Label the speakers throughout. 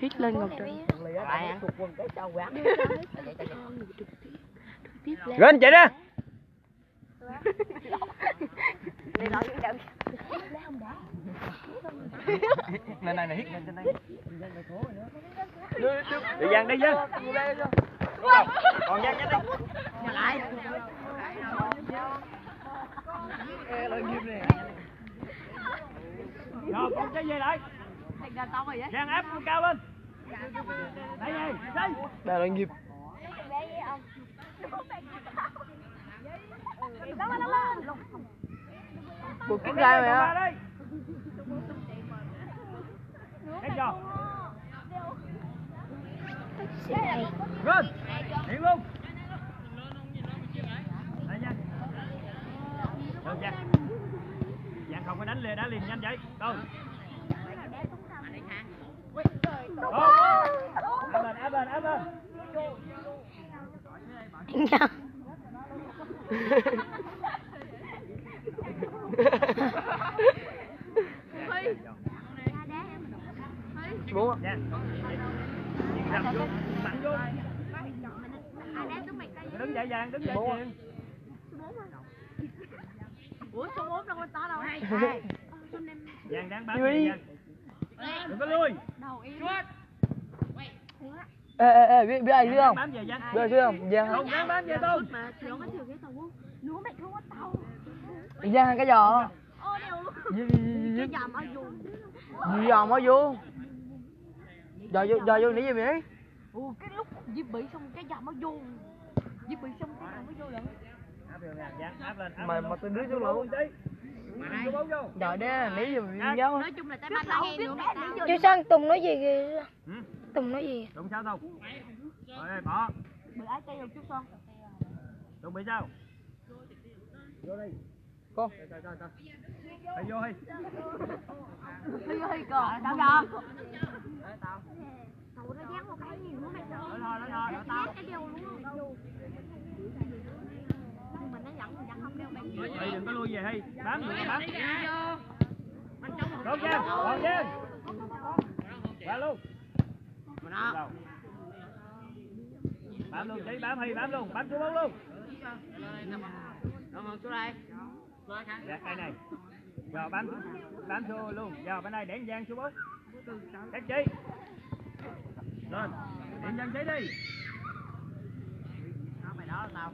Speaker 1: hít lên ngọc trời.
Speaker 2: Lên chạy ra lên này này hít lên trên đây. Đi giang đi giang còn giang nhanh đi rồi còn cái gì lại? Giang áp cao lên đây
Speaker 1: là nghiệp. Buộc cái gai mày á?
Speaker 2: Thấy chưa Lên Hiện luôn. Đây nha Được nha Giang không có đánh liền đá liền nhanh vậy. Đâu Áp lên áp lên áp lên
Speaker 1: bố
Speaker 2: Nha Nhìn rầm vô Mạnh vô Đứng dậy vàng đứng dậy
Speaker 1: Bố.
Speaker 2: chuyền
Speaker 3: Ủa số 4 đâu có to đâu
Speaker 2: Vàng đang bám
Speaker 1: Đi.
Speaker 2: Vàng Đừng có lui
Speaker 1: ê ê ê biết biết ai chứ không? biết ai chứ không? Giang
Speaker 2: Không dám bám về tôi
Speaker 3: mà nó có thừa cái tàu không? Nó mày không có tàu
Speaker 1: giang cái giò
Speaker 3: ô đều
Speaker 1: gì
Speaker 3: cái dầm ở dù
Speaker 1: gì giò mới vô. Giò vô giò vô nãy gì mày
Speaker 3: ủa cái lúc Diệp bị xong cái dầm ở dù Diệp bị xong cái dầm ở vô lận.
Speaker 2: Áp
Speaker 1: Mà- tôi đứa xuống
Speaker 2: Vô Vô vô.
Speaker 1: Giò đó giờ mày nhớ
Speaker 3: nói chung là tay ba tay em nữa
Speaker 4: Chú Sang Tùng nói gì kìa?
Speaker 2: Ừ.
Speaker 4: Tùng nói gì?
Speaker 2: Đúng sao đâu Rồi bỏ.
Speaker 3: Bị ai cây chút son
Speaker 2: Đúng bị sao? Vô đi.
Speaker 1: Con
Speaker 2: Coi coi coi Phải vô đi.
Speaker 3: Cờ tao giờ
Speaker 4: Tụi nó dán một cái gì nữa mày
Speaker 2: Nói thôi thôi nói tao
Speaker 4: cái điều luôn
Speaker 3: nhưng mà nó vẫn vẫn không đeo bạn
Speaker 2: Đi đừng có lui về hay Bám đừng bám. Con Giang Con Giang Qua luôn. Bám luôn chí bám hay bám luôn. Bám xuống bóng luôn. Dạ cây này. Giờ bám Bám xuống luôn. Giờ bên này để Giang xuống bóng Các chí Lên. Điện Giang chí đi. Đó đâu mày đó tao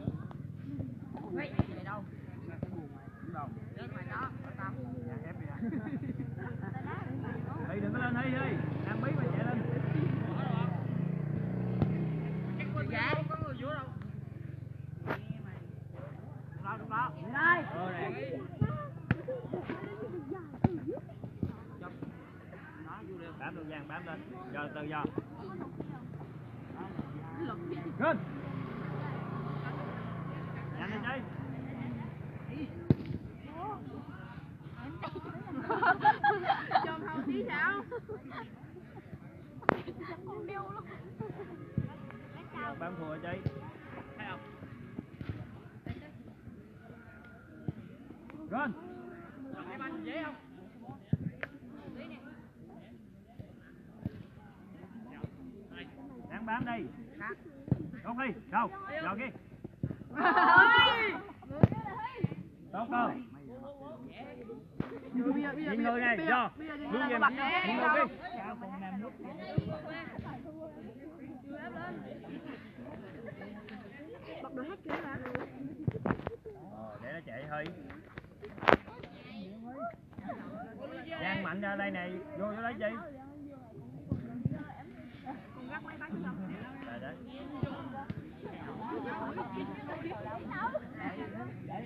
Speaker 2: Bám bám lên. Giờ từ giờ. Lên. Nhanh lên chơi.
Speaker 3: chồng hậu tí sao
Speaker 2: Bám thua chơi. Lên. Bám đi. Không đi. Đâu? Giờ kia. Tốt không? Nhìn người này, do. Lui về. Nhìn người kia.
Speaker 3: bật đồ hết kia hả
Speaker 2: Ờ, để nó chạy hơi. Giang mạnh ra đây này, vô vô lấy chi? Rồi đấy.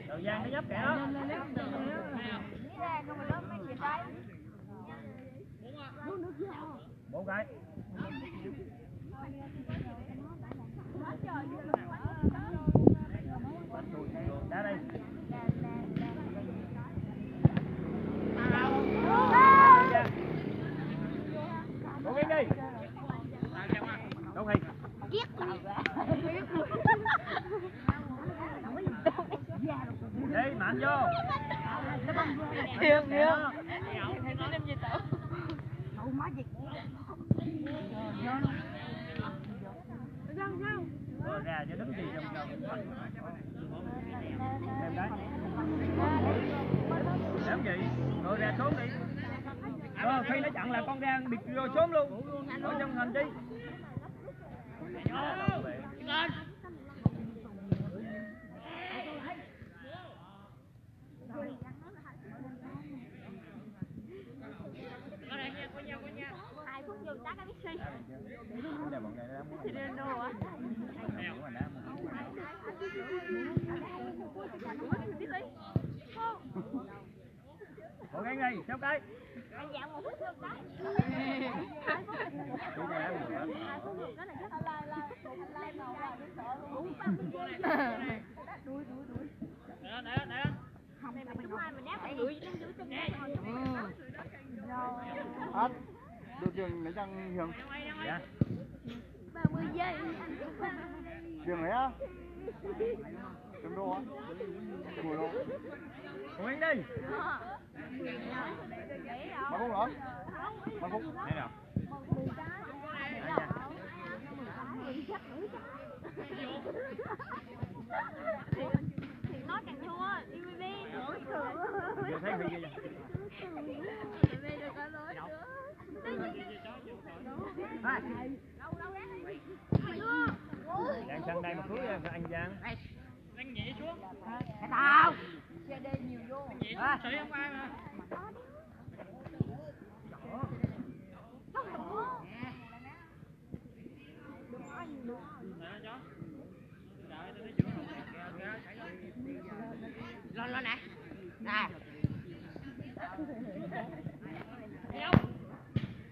Speaker 2: Đầu Giang nó nhấp kẻ đó. Bốn cái. Đá đây. Cố gắng đi. Đúng đi. Đi, mạnh vô.
Speaker 1: thiêng thiêng
Speaker 2: rồi ra chứ đứng gì trong trong em đấy làm gì? Rồi ra xuống đi. Ờ, khi nó chặn là con ra bịt rồi xuống luôn. Ở trong thành chi
Speaker 4: hai phút dừng tác cái biết suy.
Speaker 2: Gắng đi sáu cái
Speaker 4: anh dạo một phút phút hai phút dừng cái lai sợ luôn không mình chúng ai mình mình đuổi nó giữ chân
Speaker 1: hết được chừng để chân hiền
Speaker 2: dạ
Speaker 4: ba mươi giây
Speaker 1: hiền này á? Chừng đô á? Mười đô.
Speaker 2: Cố gắng đi
Speaker 1: mà không lỡ mà không.
Speaker 2: Đây nào.
Speaker 4: Thì nói càng thua TVB
Speaker 2: giờ thấy bị gì Giang sang đây một cưới anh Giang.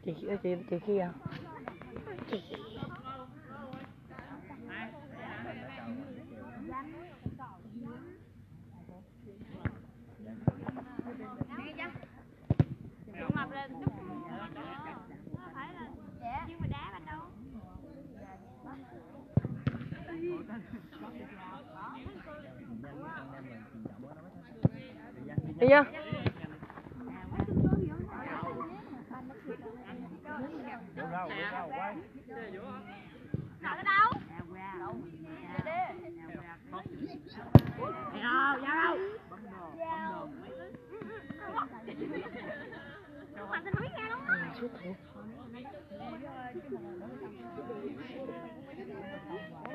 Speaker 1: Chị chị chị kia
Speaker 4: Đúng mập lên chút Nó phải là Nhưng mà. Đá bạn đâu
Speaker 1: đi nha
Speaker 2: Vô rau, vô rau, quay
Speaker 4: Nào cái đâu Hoàng tình nói nghe đúng không?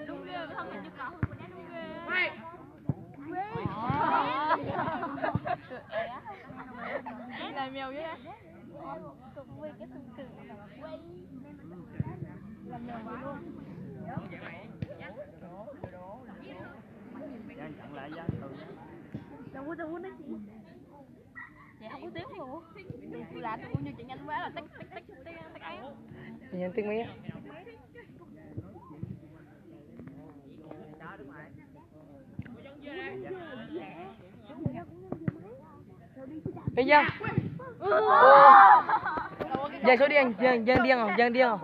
Speaker 4: Đúng ghê, không nhìn như cậu hơn của đá đúng ghê Là mèo vậy Cùng với cái tương tự
Speaker 2: Giang chặn lại Giang từ
Speaker 4: Đâu có đâu có nói gì Chị không có tiếng luôn Tôi làm tôi như chị nhanh quá là tách tách tách tách tách ấy
Speaker 1: nhìn tiếng mấy á. Đi giờ, Giang số điên Giang Giang điên không? Giang điên không?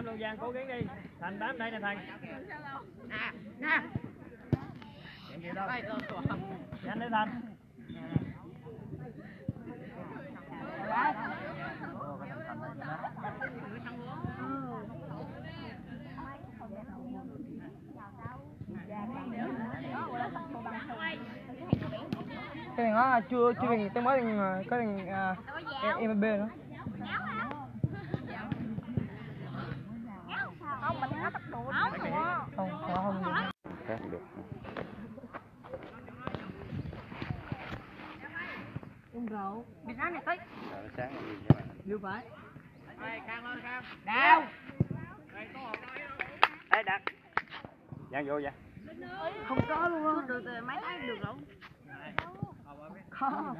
Speaker 2: Cố gắng đi. Bám luôn Giang, cố gắng đi Thành bám đây nè Thành Nè, nè Nhanh đi Thành.
Speaker 1: Cái này nó chưa chưa mình tới mới mình có mình à, em em B nữa
Speaker 4: Không, độ
Speaker 1: không không được.
Speaker 3: uống rượu bị sáng này tới
Speaker 2: sáng vậy mày?
Speaker 3: như vậy
Speaker 2: Đào Ê đặt Giang vô vậy
Speaker 3: không có. Luôn á được mấy tháng được rồi không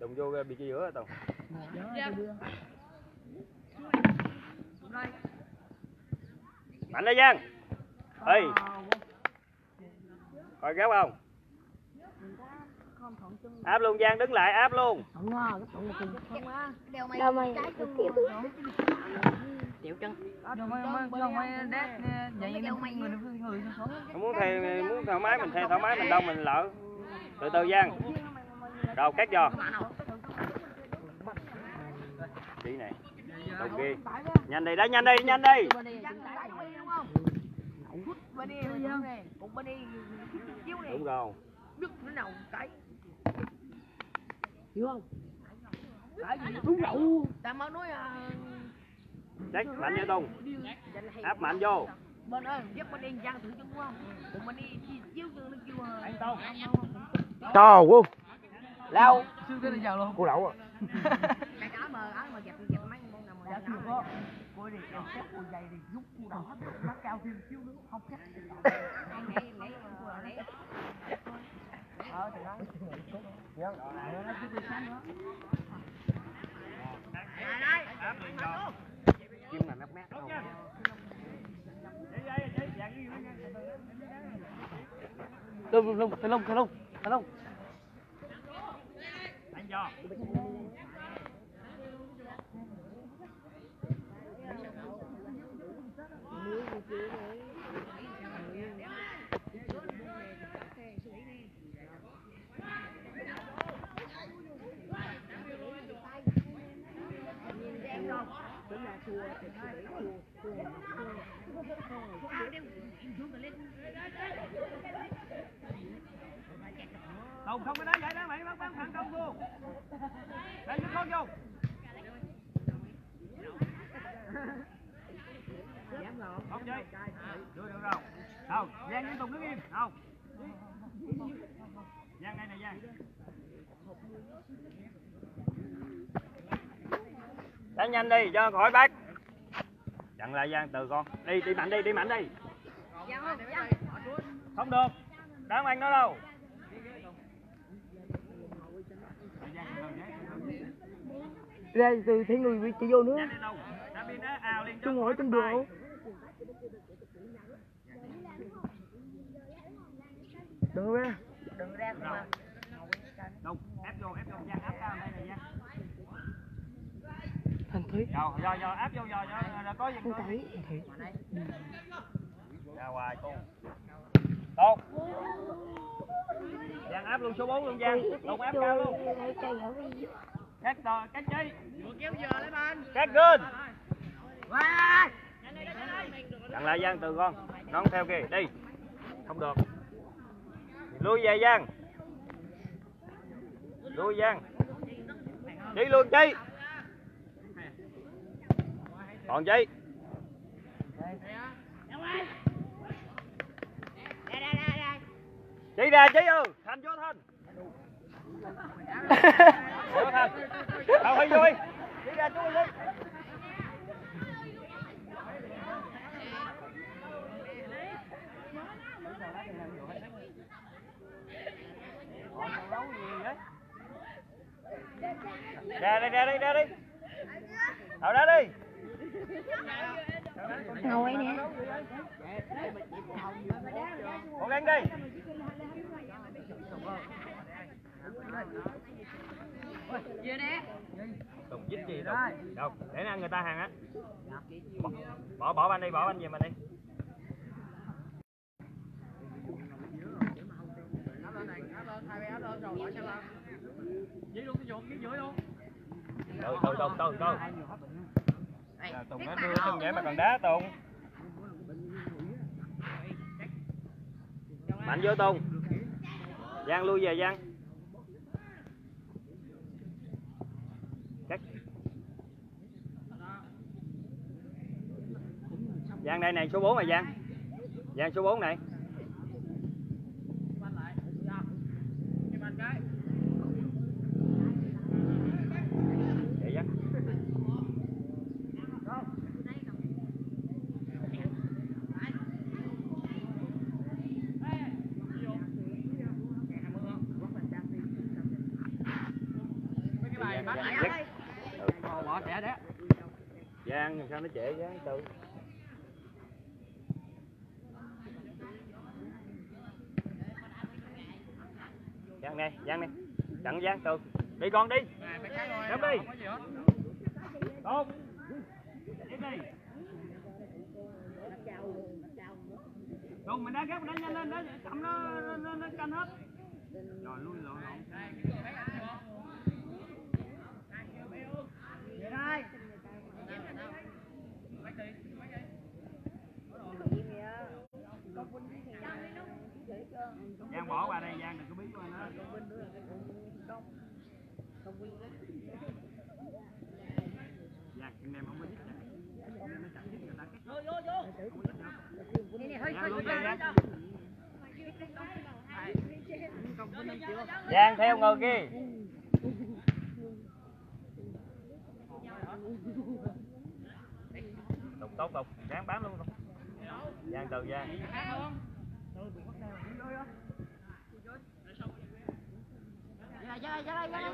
Speaker 2: Đụng vô bị cái giữa rồi tao Mạnh lên Giang. Ê. Coi kéo không? Áp luôn Giang đứng lại áp luôn.
Speaker 4: Đâu mày tiểu
Speaker 3: tiểu chân.
Speaker 2: Muốn thì muốn thoải mái mình thì thoải mái mình đâu mình lỡ. Từ từ Giang. Rồi cắt vô thủy này. Tùng kia nhanh đi đấy nhanh đi nhanh đi
Speaker 3: không? Phút bên đây bên đây cũng bên đây chiếu này.
Speaker 2: Đúng rồi.
Speaker 3: Đứt nó nào cái. Hiểu không? Cái gì? Đúng rồi ta mới nói à,
Speaker 2: đấy mạnh vô Tùng. Áp mạnh vô.
Speaker 3: Bên ơi giúp bên đây giang thử chứ không? Cũng bên chi- chiếu cho nó kêu à,
Speaker 2: anh Tùng.
Speaker 1: Trời
Speaker 3: đâu
Speaker 1: Sư tới là giàu luôn.
Speaker 2: cô đậu à
Speaker 1: Dạ. Cô đi em xếp cô dày đi giúp cô đầu hết mắt cao thêm xíu nữa không
Speaker 3: em nghĩ
Speaker 1: Ờ thì đó. Dạ. Nó cứ đi sáng nữa.
Speaker 2: áp liền vô
Speaker 1: Kim là mát mát không. Lông lông lông lông lông lông.
Speaker 2: anh cho Tùng không có đá vậy đó mày bắt bắn thẳng công vô đánh nó con vô. Không chơi đưa được rồi không giang liên tục đứng im. Không. Giang đây này giang. Đánh nhanh đi cho khỏi bắt chặn lại giang từ con. Đi đi mạnh đi đi mạnh đi. Không được. Đáng ăn nó đâu
Speaker 1: Ra từ thấy người bị chỉ vô nữa.
Speaker 2: Ra
Speaker 1: Trung hỏi trong đường không? Đừng ra.
Speaker 3: đừng ra mà
Speaker 2: đâu ép vô ép vô giang áp cao đây này giang
Speaker 1: Thành Thúy.
Speaker 2: rồi rồi rồi áp vô rồi rồi có gì
Speaker 1: Thành Thúy. Thành Thúy.
Speaker 2: ra ngoài con tốt giang áp luôn số 4 luôn giang luôn áp cao luôn cắt to cắt chi kéo giờ lấy ban cắt gơn chặn lại giang từ con. Nó không theo kìa đi. Không được. Lui về giang. Lui giang. Đi luôn chi. Còn chi? Chị ra chị vô thành vô thành đâu phải vui chị ra chú đi. Ra đây ra đây ra đi. Đâu ra đi
Speaker 4: ngồi nè
Speaker 2: cố gắng đi Tùng dính gì đâu? Đâu? Để ăn người ta hàng á. Bỏ bỏ, bỏ banh đi bỏ banh về mình đi. Từ từ từ từ từ Dạ, Tùng nó đưa chân vậy mà còn đá Tùng. Mạnh vô Tùng. Giang lui về Giang Giang đây này số 4 này Giang Giang số 4 này Giang,
Speaker 1: Bỏ trẻ đấy.
Speaker 2: Giang sao nó trễ Giang từ đặng giang từ. Đi con đi. Đấm đi. Tốt. Mình đá ghép nó nhanh lên đó chậm nó nó nó, hết. Giang bỏ qua đây Giang. Giang dạ, theo người kia. Tục tốt tục, Giang bán luôn. Giang từ dạ. Giang
Speaker 3: Ra ra ra ra.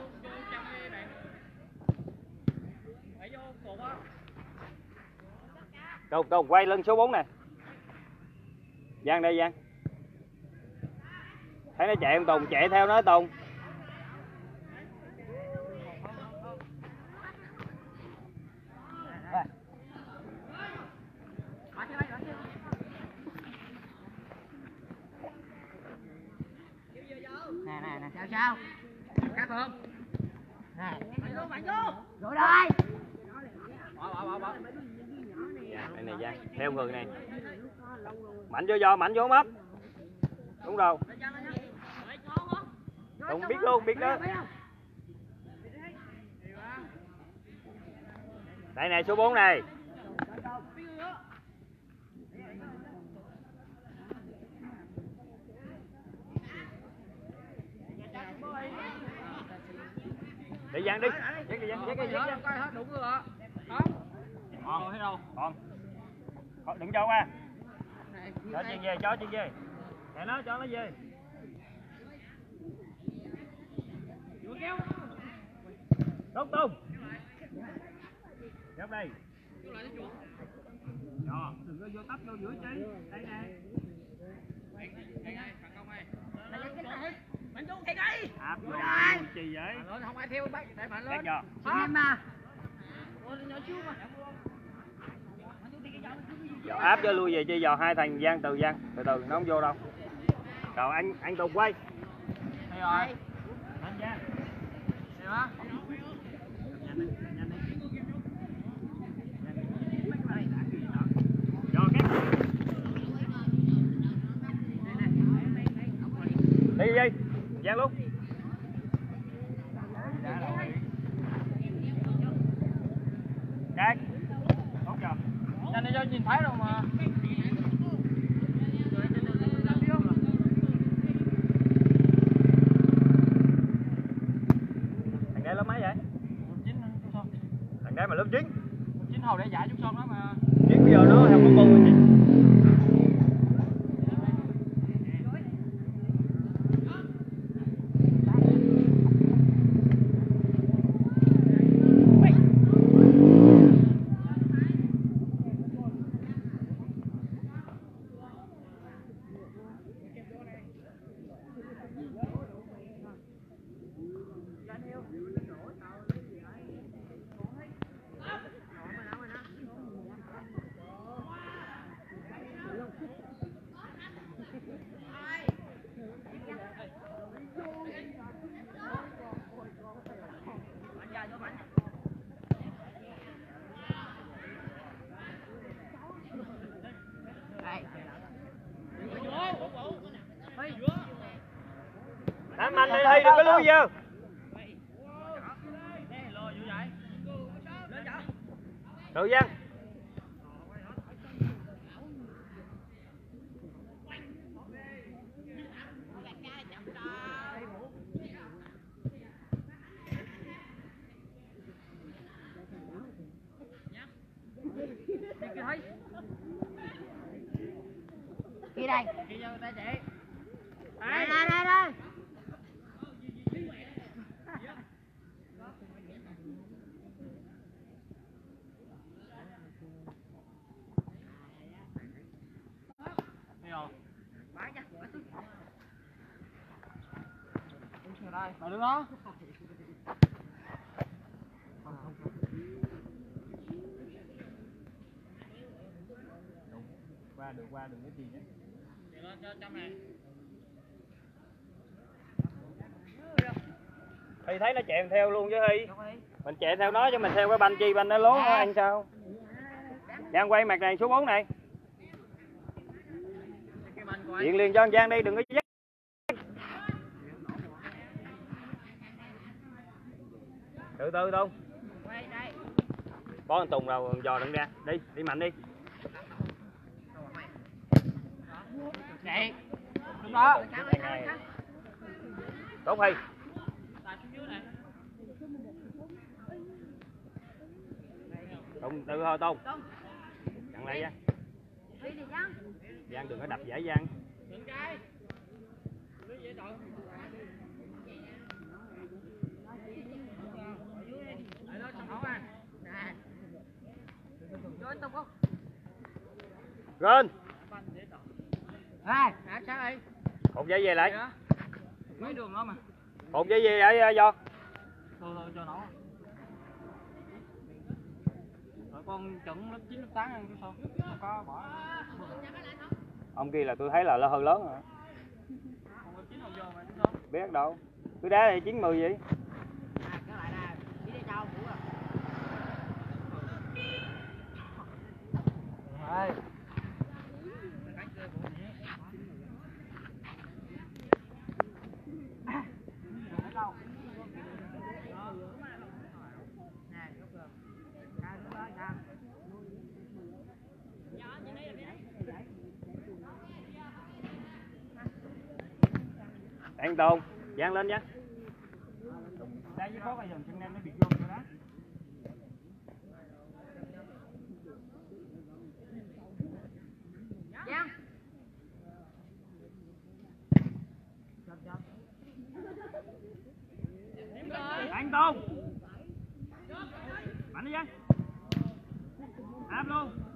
Speaker 2: Tùng, Tùng, quay lưng số 4 nè. Giang đây Giang. Thấy nó chạy không Tùng, chạy theo nó Tùng.
Speaker 3: Nè nè nè sao sao? Không? Nè. Mạnh vô, vô. Rồi đây.
Speaker 2: Dạ, đây này Giang, theo người này. Mạnh vô giò, mạnh vô mấp. Đúng rồi. Tùng biết luôn, biết đó. Đây này số 4 này. Đi Giang đi. Giang đi Giang, Giang đi Giang.
Speaker 5: coi hết đúng rồi
Speaker 2: Còn thấy đâu? Còn. Còn đừng cho qua. Cho chuyện về, cho chuyện về. Để nó cho nó về. Tung tung. Kéo đây. Cho, đừng có vô tấp vô giữa chi. Đây nè. Áp vô chi vậy?
Speaker 5: không ai theo bác để mạnh
Speaker 2: Xét
Speaker 5: lên
Speaker 2: cho.
Speaker 3: Chị em mà.
Speaker 2: Giờ áp cho lui về chi giờ hai thằng Giang từ Giang từ từ nó không vô đâu. Rồi anh anh Tùng quay.
Speaker 5: đây rồi
Speaker 2: Anh Giang.
Speaker 5: đây hả
Speaker 3: đây.
Speaker 5: cho người ta chạy
Speaker 3: Đây đây đây đây.
Speaker 5: đi rồi đây mà đứng đó
Speaker 2: Qua được qua đừng có gì nhé.
Speaker 5: cho trăm này
Speaker 2: Thì thấy nó chạy theo luôn chứ Hy. Mình chạy theo nó chứ mình theo cái banh chi banh nó lố nó ăn sao? Giang quay mặt này số 4 này. Điện liền cho anh Giang đi đừng có dắt. Từ từ Tùng. Có anh Tùng đâu dò đừng ra. Đi, đi mạnh đi.
Speaker 5: Chạy đúng đó.
Speaker 2: Tốt hay. Tùng từ thôi Tùng chặn lại
Speaker 3: đi. Giang.
Speaker 2: Đừng có đập giải Giang.
Speaker 3: Rồi
Speaker 5: Hả sao vậy?
Speaker 2: Cột dây về lại
Speaker 5: Mấy đường đó mà.
Speaker 2: Cột dây về lại à, Do
Speaker 5: Thôi thôi cho nó. Rồi con chuẩn lớp 9 lớp 8 ăn chứ sao? Không có bỏ.
Speaker 2: Ông kia là tôi thấy là nó hơi lớn rồi
Speaker 5: Không lớp 9 không vô mà chứ sao?
Speaker 2: Biết đâu Cứ đá thì 90 vậy
Speaker 3: à cái lại nè đi đây chào ngủ à
Speaker 5: Rồi.
Speaker 2: An đồn dán lên nhé Đá với chân nó bị vô đó
Speaker 3: Giang
Speaker 2: anh Tôn Mạnh đi Giang Áp luôn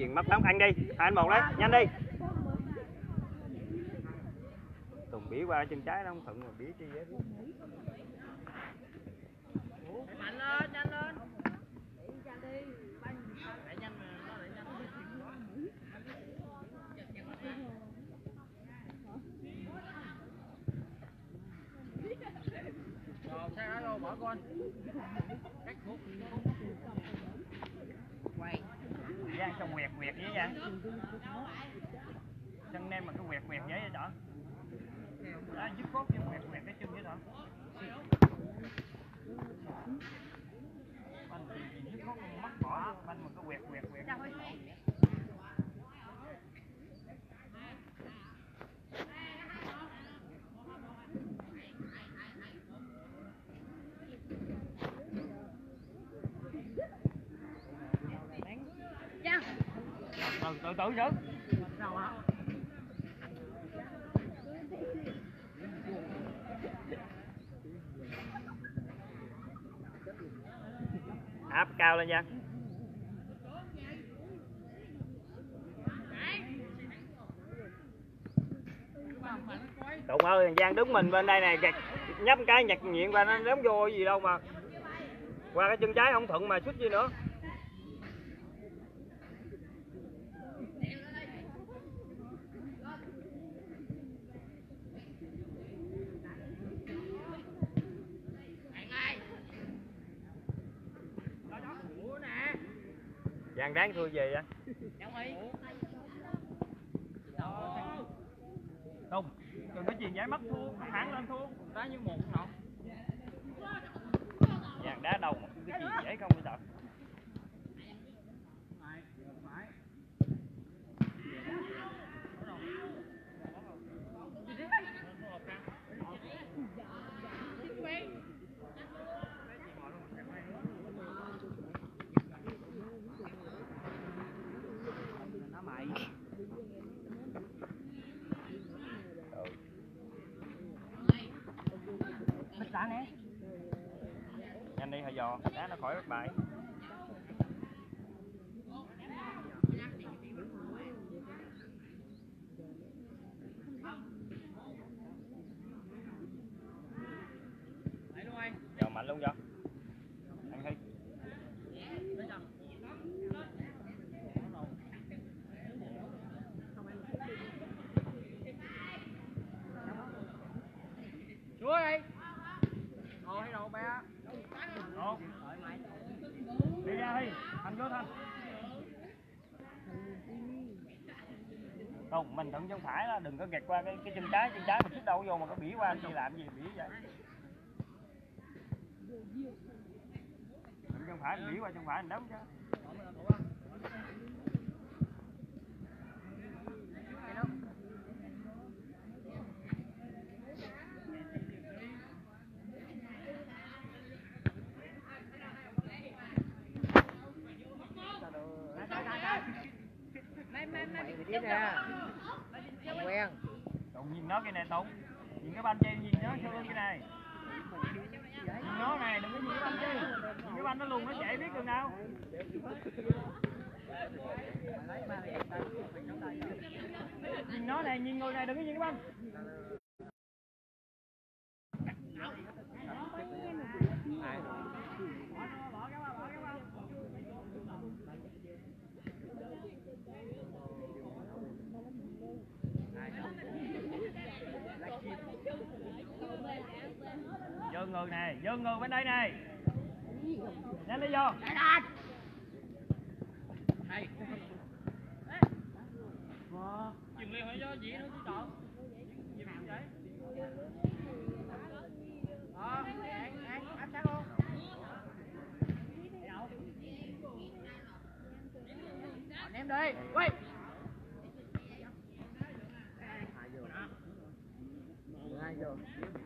Speaker 2: Dạ đừng mất lắm ăn đi. Hai anh một đấy. Nhanh đi. Tùng bỉ qua chân trái nó không thuận mà bỉ chi vậy
Speaker 5: Mạnh lên, nhanh lên. Rồi, sao đó rồi, bỏ con. Cắt khúc.
Speaker 3: quay
Speaker 2: Giang cho quẹt quẹt với Giang chân nem mà cứ quẹt quẹt giấy vậy đó. Đó, dứt cốt cho quẹt quẹt cái chân vậy đó. Banh thì dứt cốt con mắc bỏ. Banh mà cứ quẹt quẹt quẹt tự tử chứ. Áp cao lên nha. Tụng ơi, Giang đứng mình bên đây này, gạt- nhấp cái nhặt nghiện qua nó ném vô gì đâu mà. Qua cái chân trái không thuận mà xuất gì nữa. Giang đáng thua về á Không, đừng có chuyền giải mất thua, hẳn lên thua.
Speaker 5: Đá như một nọ.
Speaker 2: Giang đá đâu mà cái chuyền giải không bây giờ
Speaker 5: Bích đá nè.
Speaker 2: Nhanh đi hả dò, đá nó khỏi bắt bại Dò mạnh luôn dò Ăn thi vô thanh không mình thuận chân phải đó đừng có gạt qua cái cái chân trái chân trái mình xích đâu vô mà có bỉ qua gì làm gì bỉ vậy? Thuận chân phải bỉ qua chân phải mình đấm chứ.
Speaker 3: Mày quen.
Speaker 2: Tụng nhìn nó cái này Tụng. Nhìn cái banh chơi nhìn nó sau lưng cái này. Nhìn nó này đừng có nhìn cái banh chứ Nhìn cái banh nó luôn nó chạy biết đường nào. Nhìn nó này nhìn người này đừng có nhìn cái banh Người này, dơ người bên đây này Nhanh đi vô. Dừng liền phải cho chị nó chứ chọn Dừng liền vậy. Đó, áp sát luôn.
Speaker 3: Ném đi. Quay Hai vô.
Speaker 2: Dàn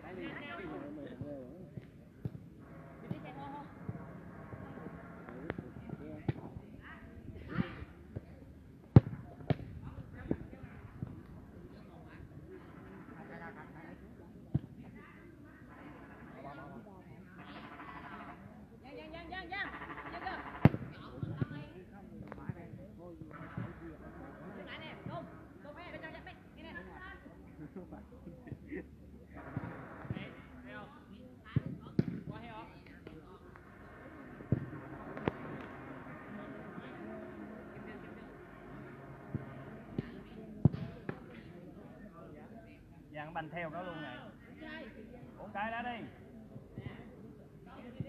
Speaker 2: banh theo nó luôn này Bốn cái đó đi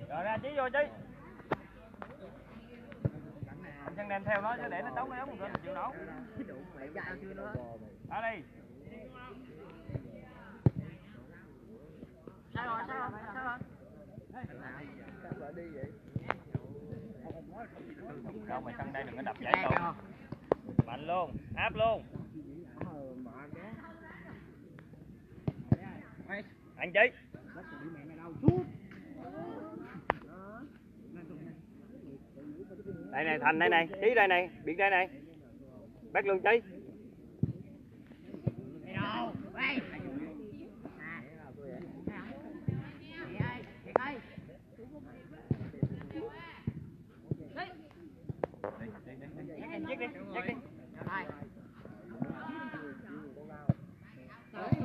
Speaker 2: Rồi ra chí vô chí Chân đem theo nó chứ để nó trống nó một chịu
Speaker 3: nữa
Speaker 2: Ra đi
Speaker 3: Sao rồi, sao rồi, sao rồi
Speaker 2: Đâu mày sân đây đừng có đập giải tụ Mạnh luôn, áp luôn Anh chị Đây này Thành đây này, trí đây này, biệt đây này. Bác lương Chí.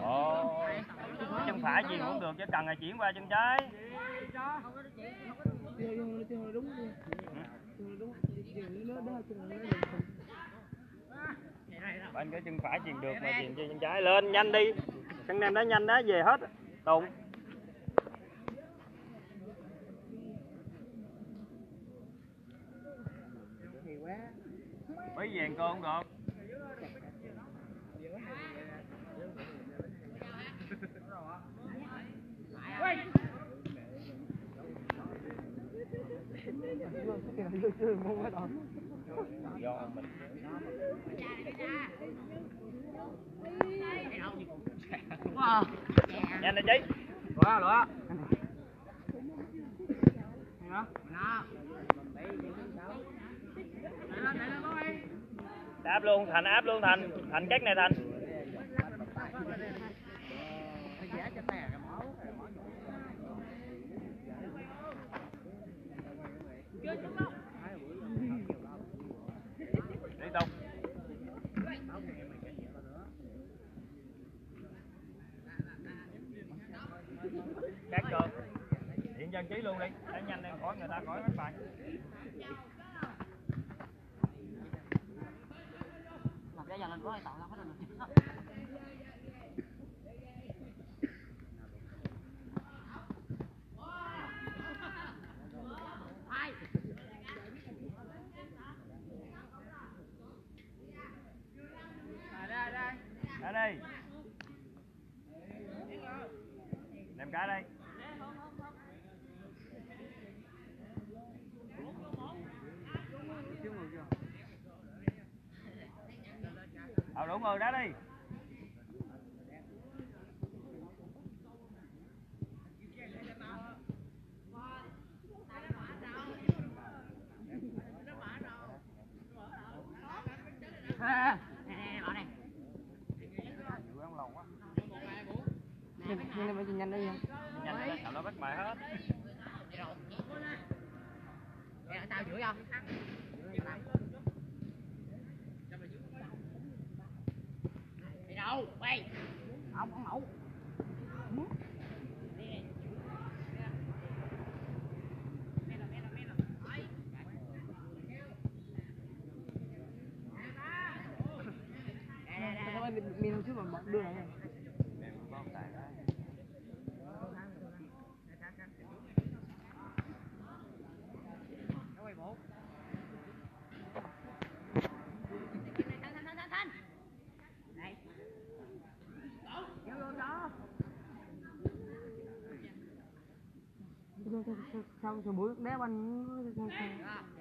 Speaker 2: Oh chân phải gì cũng được, chứ cần là chuyển qua chân trái. Bên cái chân phải chuyền được mà chuyền cho chân trái. Lên, nhanh đi. Chân nam đá nhanh đá về hết. Tụng mấy vàng con không được. Do mình
Speaker 3: Wow
Speaker 2: nhanh lên chí
Speaker 3: Lụa, lụa
Speaker 2: áp luôn thành áp luôn thành. Thành cách này thành. đi tục cắt cơ điện dân trí luôn đi. Để nhanh em khỏi, người ta khỏi bắt bạn
Speaker 3: mặc cái giờ lên có ai tạo ra hết rồi
Speaker 2: Đem cá đây. Ờ đúng rồi, đá đi.
Speaker 3: À, nè nè bỏ này
Speaker 1: nhìn nhìn mình nhanh đi.
Speaker 2: Nhanh lên, tao nó bắt bài hết.
Speaker 3: tao chửi không đi đâu? Quay không có mẫu
Speaker 1: Sao mình mình không chút mà bỏ đưa này
Speaker 2: Đem bóp tài đó
Speaker 1: sao sao búi đéo anh